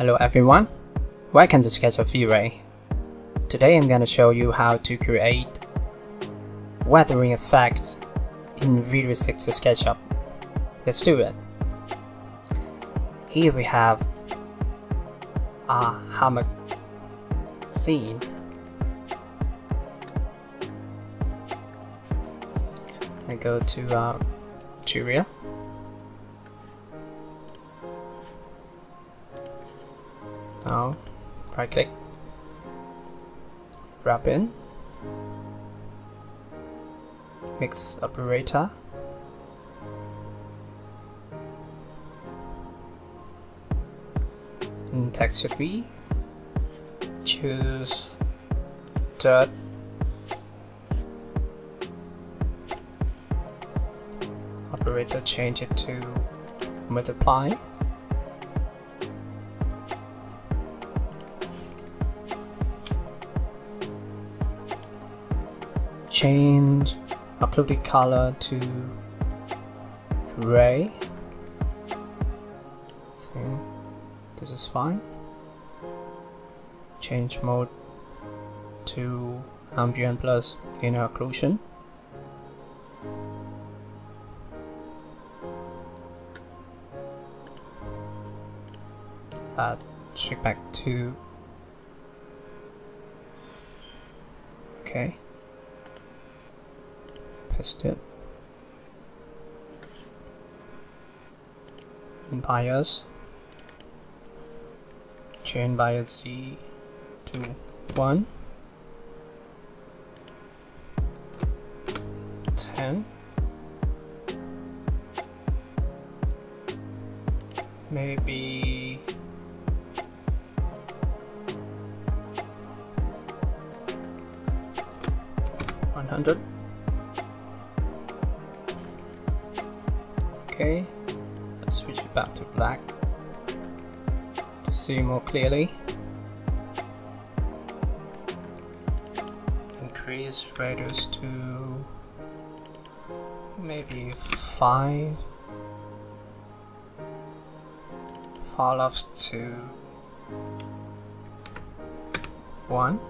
Hello everyone, welcome to SketchUp V-Ray. Today I'm to show you how to create weathering effect in V-Ray 6 for SketchUp. Let's do it. Here we have a hammock scene. I go to uh, Julia. Now, right click, wrap in, mix operator, in texture B, choose dirt, operator change it to multiply, change occluded color to gray. See, this is fine. Change mode to ambient plus inner occlusion. Add switch back to okay paste it. In bias Z to 1 10 maybe One hundred. Okay, let's switch it back to black to see more clearly. Increase radius to maybe five. Fall off to one.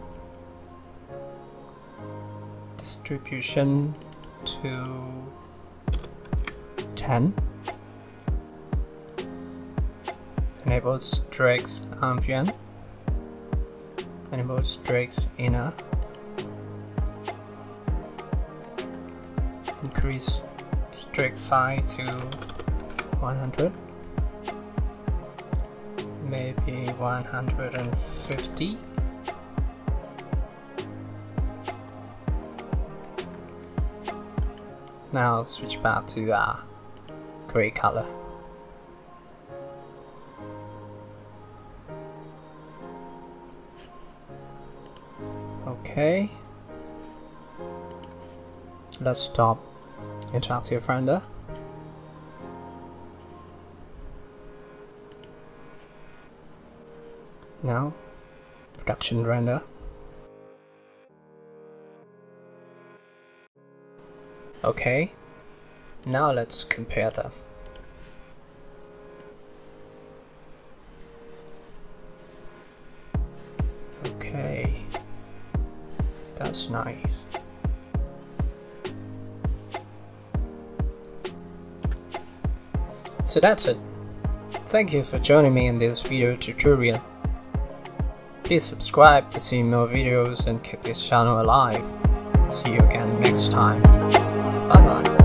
Distribution to 10 enable streaks ambient enable streaks inner. Increase streak size to 100 maybe 150 now switch back to uh, gray color. Okay. Let's stop interactive render. Now, production render. Okay, now let's compare them. Okay, that's nice. So that's it. Thank you for joining me in this video tutorial. Please subscribe to see more videos and keep this channel alive. See you again next time. Bye bye.